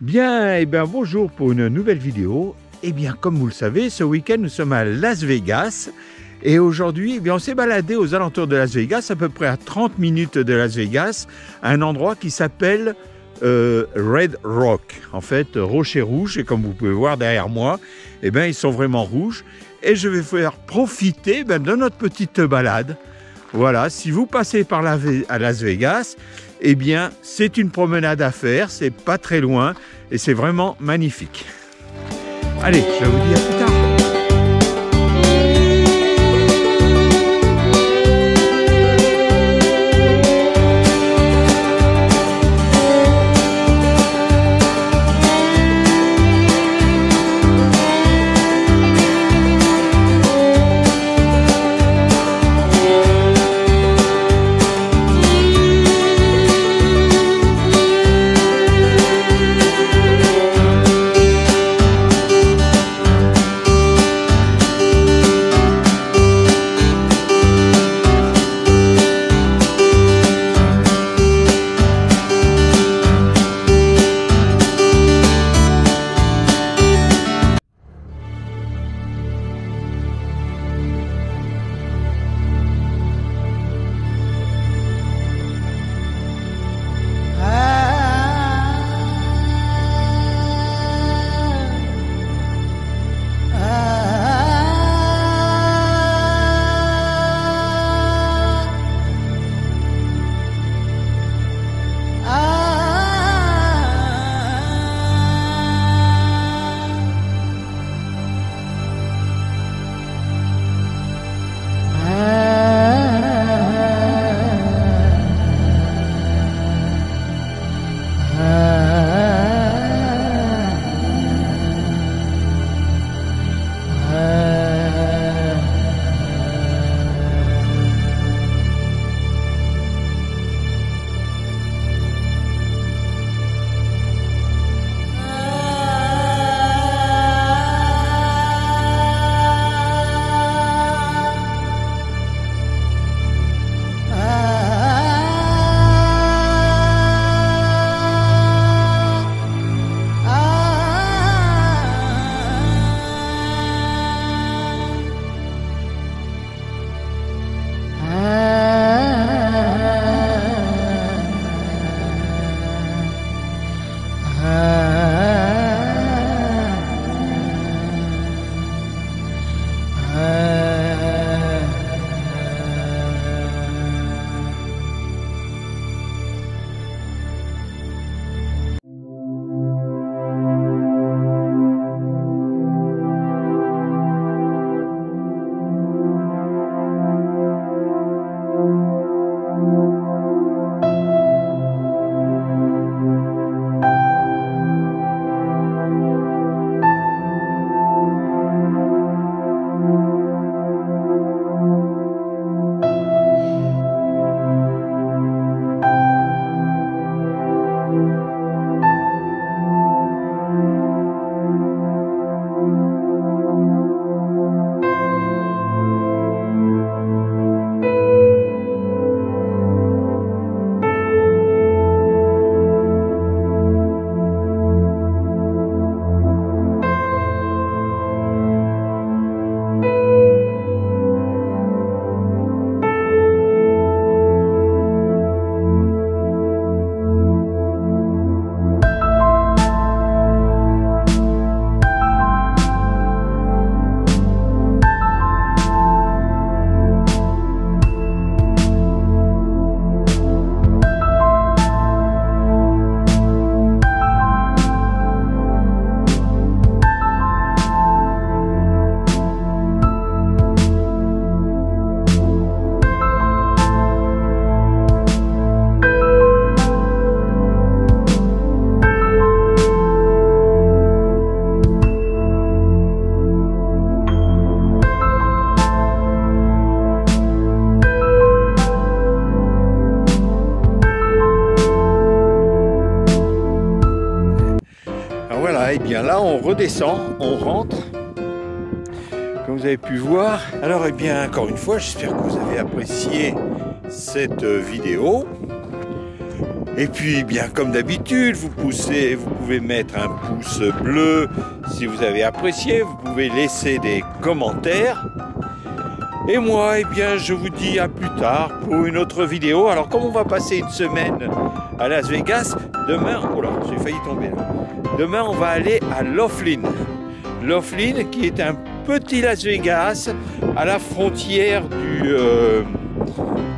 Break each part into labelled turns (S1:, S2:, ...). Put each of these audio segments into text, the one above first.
S1: Bien, et bien bonjour pour une nouvelle vidéo. Eh bien, comme vous le savez, ce week-end nous sommes à Las Vegas. Et aujourd'hui, eh bien, on s'est baladé aux alentours de Las Vegas, à peu près à 30 minutes de Las Vegas, à un endroit qui s'appelle euh, Red Rock. En fait, rocher rouge. Et comme vous pouvez voir derrière moi, eh bien, ils sont vraiment rouges. Et je vais faire profiter ben, de notre petite balade. Voilà, si vous passez par la, à Las Vegas, eh bien, c'est une promenade à faire, c'est pas très loin et c'est vraiment magnifique. Allez, je vous dis à plus tard. Et bien là on redescend, on rentre. Comme vous avez pu voir. Alors et bien encore une fois, j'espère que vous avez apprécié cette vidéo. Et puis, bien comme d'habitude, vous poussez, vous pouvez mettre un pouce bleu si vous avez apprécié. Vous pouvez laisser des commentaires. Et moi, eh bien, je vous dis à plus tard pour une autre vidéo. Alors, comme on va passer une semaine à Las Vegas, demain, oh là, j'ai failli tomber là. Demain, on va aller à Laughlin. Laughlin, qui est un petit Las Vegas à la frontière du, euh,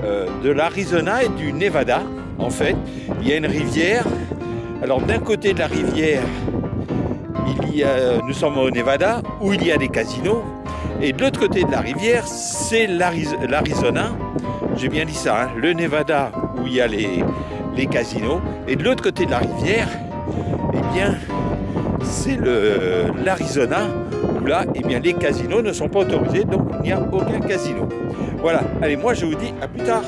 S1: euh, de l'Arizona et du Nevada. En fait, il y a une rivière. Alors, d'un côté de la rivière, nous sommes au Nevada, où il y a des casinos. Et de l'autre côté de la rivière, c'est l'Arizona. J'ai bien dit ça, hein, le Nevada, où il y a les, casinos. Et de l'autre côté de la rivière, eh bien, c'est l'Arizona où là, eh bien, les casinos ne sont pas autorisés, donc il n'y a aucun casino. Voilà, allez, moi je vous dis à plus tard.